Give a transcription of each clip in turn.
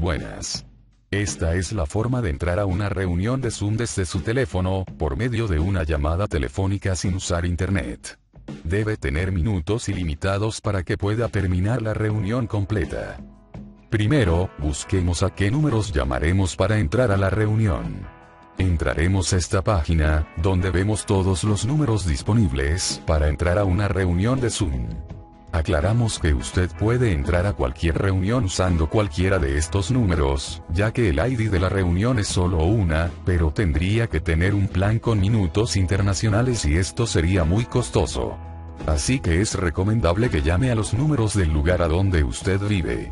Buenas. Esta es la forma de entrar a una reunión de Zoom desde su teléfono, por medio de una llamada telefónica sin usar Internet. Debe tener minutos ilimitados para que pueda terminar la reunión completa. Primero, busquemos a qué números llamaremos para entrar a la reunión. Entraremos a esta página, donde vemos todos los números disponibles para entrar a una reunión de Zoom. Aclaramos que usted puede entrar a cualquier reunión usando cualquiera de estos números, ya que el ID de la reunión es solo una, pero tendría que tener un plan con minutos internacionales y esto sería muy costoso. Así que es recomendable que llame a los números del lugar a donde usted vive.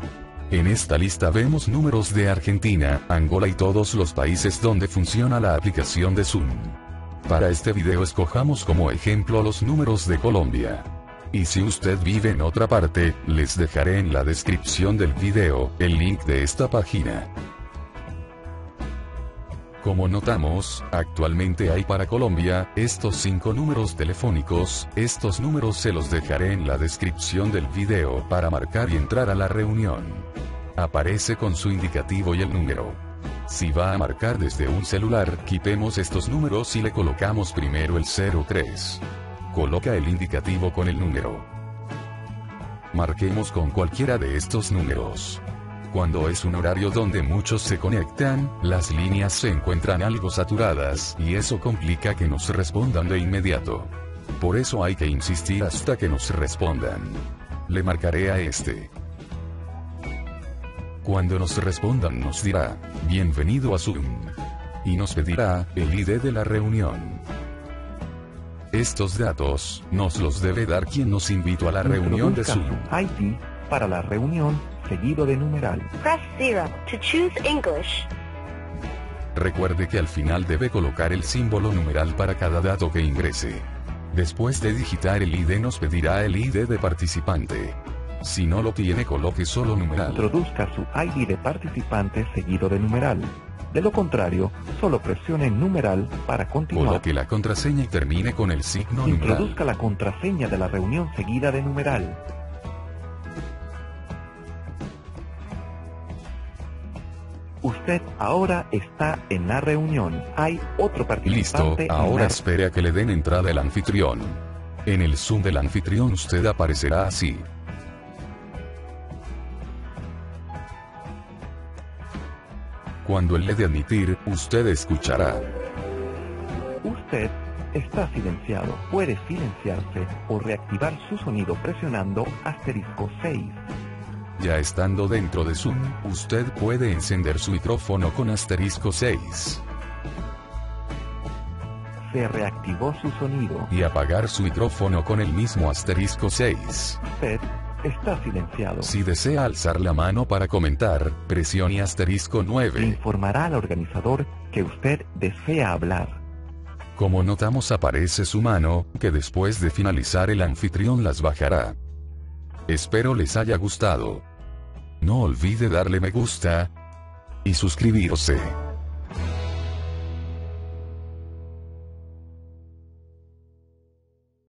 En esta lista vemos números de Argentina, Angola y todos los países donde funciona la aplicación de Zoom. Para este video escojamos como ejemplo los números de Colombia. Y si usted vive en otra parte, les dejaré en la descripción del video, el link de esta página. Como notamos, actualmente hay para Colombia, estos cinco números telefónicos, estos números se los dejaré en la descripción del video para marcar y entrar a la reunión. Aparece con su indicativo y el número. Si va a marcar desde un celular, quitemos estos números y le colocamos primero el 03. Coloca el indicativo con el número. Marquemos con cualquiera de estos números. Cuando es un horario donde muchos se conectan, las líneas se encuentran algo saturadas, y eso complica que nos respondan de inmediato. Por eso hay que insistir hasta que nos respondan. Le marcaré a este. Cuando nos respondan nos dirá, bienvenido a Zoom. Y nos pedirá, el ID de la reunión. Estos datos, nos los debe dar quien nos invitó a la reunión de Zoom. ID para la reunión, seguido de numeral. Press 0 to choose English. Recuerde que al final debe colocar el símbolo numeral para cada dato que ingrese. Después de digitar el ID nos pedirá el ID de participante. Si no lo tiene coloque solo numeral. Introduzca su ID de participante seguido de numeral. De lo contrario, solo presione numeral para continuar. Coloque la contraseña termine con el signo numeral. Introduzca la contraseña de la reunión seguida de numeral. Usted ahora está en la reunión. Hay otro Listo, participante. en ahora la- espere a que le den entrada el anfitrión. En el Zoom del anfitrión usted aparecerá así. Cuando le de admitir, usted escuchará. Usted está silenciado. Puede silenciarse o reactivar su sonido presionando asterisco 6. Ya estando dentro de Zoom, usted puede encender su micrófono con asterisco 6 Se reactivó su sonido. y apagar su micrófono con el mismo asterisco 6. Usted está silenciado. Si desea alzar la mano para comentar, presione asterisco Le 9. informará al organizador que usted desea hablar. Como notamos aparece su mano, que después de finalizar el anfitrión las bajará. Espero les haya gustado. No olvide darle me gusta y suscribirse.